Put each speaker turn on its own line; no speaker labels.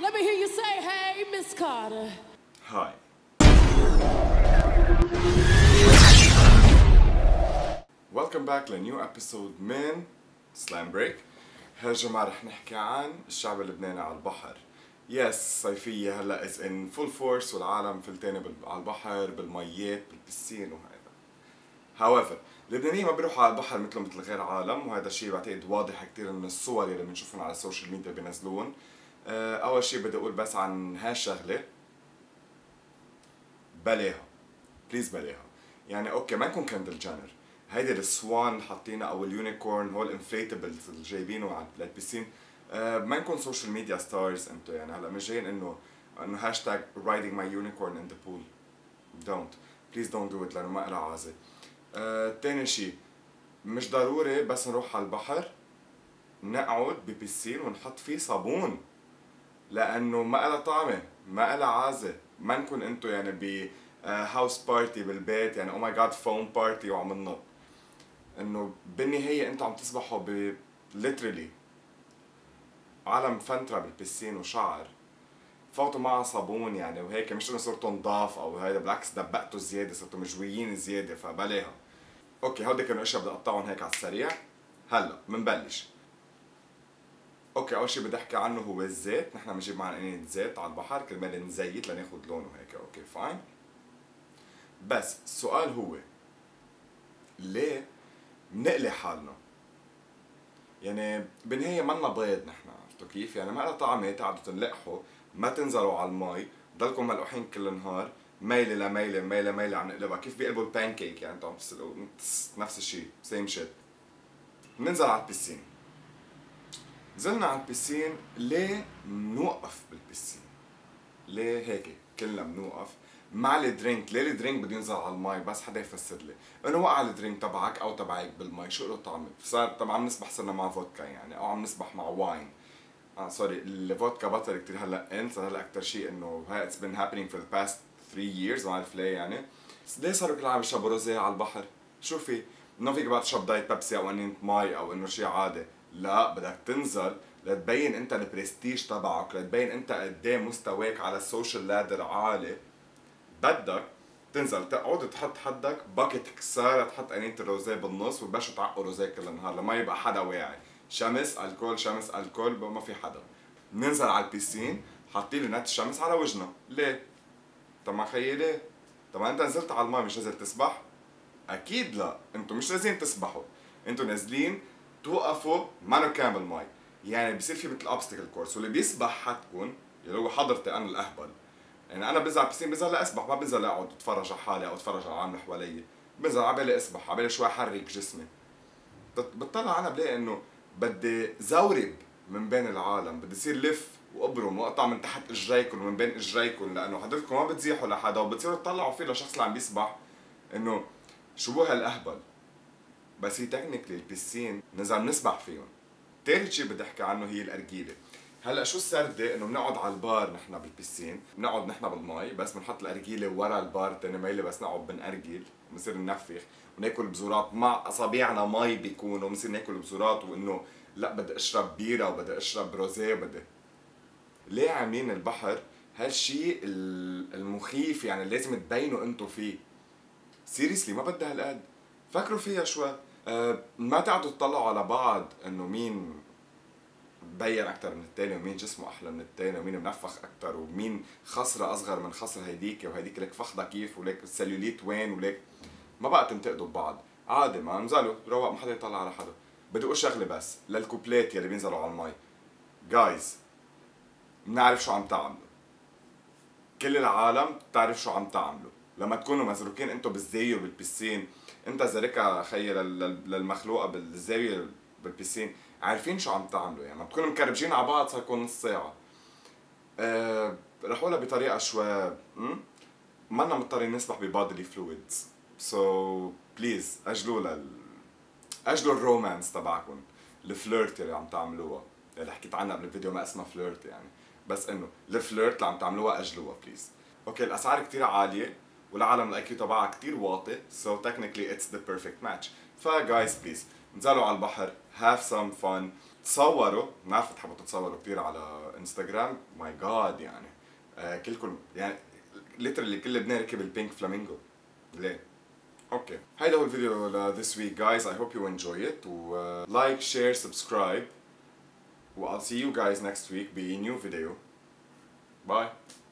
Let me hear you say, hey, Miss Carter.
Hi welcome back ل new episode من سلام بريك هالجمعة رح نحكي عن الشعب اللبناني على البحر. yes صيفية هلا is in full force والعالم فلتانة على البحر بالميات بالبسين وهذا however اللبنانيين ما بيروحوا على البحر مثله مثل غير عالم وهذا الشيء بعتقد واضح كثير من الصور اللي بنشوفهم على ال social media بينزلون. آه، أول شيء بدي أقول بس عن هالشغلة. بلاها. please بلاها. يعني okay ما نكون كندل جانر هيدي ال swan حاطينها أو ال unicorn هو ال inflatables اللي جايبينه على البيسين آه ما نكون social media stars أنتو. يعني هلأ مش جايين إنه إنه hashtag riding my unicorn in the pool don't please don't do it لأنه ما لها عازة. آه تاني شيء مش ضروري بس نروح على البحر نقعد ببسين ونحط فيه صابون. لأنه ما لها طعمة ما لها عازة. ما نكون إنتو يعني ب house party بالبيت يعني oh my god foam party وعم ننط. إنه بالنهاية إنتو عم تسبحوا ب literally عالم فنترة بالبسين وشعر. فوتوا معها صابون يعني وهيك مش إنه صرتوا نضاف أو هيدا بالعكس دبقتوا زيادة صرتوا مجويين زيادة فبلاها okay هودي كانوا إشياء بدي أقطعهم هيك على السريع. هلا بنبلش okay أول شيء بدي أحكي عنه هو الزيت. نحن بنجيب معنا قنينة زيت على البحر كرمال نزيت لناخذ لونه هيك okay fine. بس السؤال هو ليه بنقلي حالنا؟ يعني بالنهاية منا بيض نحن عرفتوا كيف؟ يعني ما لها طعمة تقعدوا تنلقحوا ما تنزلوا على المي. ضلكم ملقوحين كل النهار ميلة لميلة ميلة ميلة عم نقلبها. كيف بيقلبوا البانكيك؟ يعني أنتوا عم نفس الشيء same shit بننزل على البسين. نزلنا على البسين ليه بنوقف بالبسين؟ ليه هيك؟ كلنا بنوقف. مع ال drink ليه ال drink بده ينزل على المي؟ بس حدا يفسر لي. انه وقع ال drink تبعك أو تبعك بالمي شو له طعمة؟ صار طبعا عم نسبح صرنا مع فودكا يعني أو عم نسبح مع wine. آه sorry الفودكا بطل كثير هلأ إن صار هلأ أكثر شيء إنه هاي it's been happening for the past 3 years ما بعرف ليه يعني. ليه صاروا كل عم يشربوا rosé على البحر؟ شو في؟ انه فيك بعد تشرب diet Pepsi أو قنينة مي أو إنه شيء عادي. لا بدك تنزل لتبين انت البرستيج تبعك لتبين انت قد إيه مستواك على ال social ladder عالي بدك تنزل تقعد تحط حدك باكيت كسارة تحط قنينة ال rosé بالنص وتبلشوا تعقوا rosé كل النهار لما يبقى حدا واعي شمس ألكول شمس ألكول ما في حدا ننزل على البيسين حاطين نت الشمس على وجهنا ليه؟ طب ما خيي ليه؟ طب انت نزلت على الماء مش نازل تسبح؟ أكيد لا أنتوا مش نازلين تسبحوا أنتوا نازلين توقفوا معنا كامل مي. يعني بصير في مثل obstacle كورس واللي بيسبح حدكم اللي هو حضرتي أنا الأهبل. يعني أنا على البسين بنزل لاسبح ما بنزل أقعد أتفرج على حالي أو أتفرج على العالم اللي حوالي. بنزل على بالي أسبح على بالي شوي أحرك جسمي. بت- بتطلع أنا بلاقي إنه بدي زورب من بين العالم بدي يصير لف وأبرم وأقطع من تحت إجريكم ومن بين إجريكم لأنه حضرتكم ما بتزيحوا لحدا وبتصيروا تطلعوا فيه لشخص اللي عم بيسبح إنه شو بو هالأهبل؟ بس هي technically البسين نزل نسبح فيهم. ثالث شيء بدي احكي عنه هي الأرجيلة. هلأ شو السردة؟ إنه بنقعد على البار نحن بالبسين. بنقعد نحن بالمي بس بنحط الأرجيلة ورا البار تاني ميلة بس نقعد بنأرجل بنصير ننفخ وناكل بزورات مع أصابعنا مي بيكونوا بنصير ناكل بزورات وإنه لأ بدي أشرب بيرة وبدي أشرب روزيه وبدي. ليه عاملين البحر هالشيء ال- المخيف يعني لازم تبينوا أنتم فيه؟ سيريسلي ما بدها هالقد. فكروا فيها شوي. أه ما تقعدوا تطلعوا على بعض إنه مين مبين أكثر من الثاني ومين جسمه أحلى من الثاني ومين منفخ أكثر ومين خصره أصغر من خصر هيديك وهيديك لك فخدة كيف ولك السليوليت وين ولك. ما بقى تنتقدوا ببعض. عادي ما انزلوا روق ما حدا يطلع على حدا. بدي أقول شغلة بس للكوبلات يلي بينزلوا على المي. جايز بنعرف شو عم تعملوا. كل العالم بتعرف شو عم تعملوا. لما تكونوا مزروكين أنتم بالزاوية بالبسين انت زركها خيي لل- لل- للمخلوقة بالزاوية بالبسين عارفين شو عم تعملوا. يعني لما تكونوا مكربجين على بعض صار يكون نص ساعة. أه رح اقولها بطريقة شوي م? منا مضطرين نسبح ب bodily fluids so please أجلوا لل أجلوا ال romance تبعكم ال flirt اللي عم تعملوها. اللي حكيت عنها قبل الفيديو ما اسمها flirt يعني. بس إنه ال flirt اللي عم تعملوها أجلوها please okay الأسعار كتير عالية. والعالم ال IQ تبعها كتير واطي so technically it's the perfect match ف guys please انزلوا على البحر have some fun تصوروا بنعرف تحبوا تتصوروا كثير على انستغرام my god يعني آه كلكم يعني literally كل لبنان ركب ال pink flamingo ليه؟ okay هيدا هو الفيديو ل this week guys. I hope you enjoy it. و uh, like share subscribe. و I'll see you guys next week. ب new video. Bye.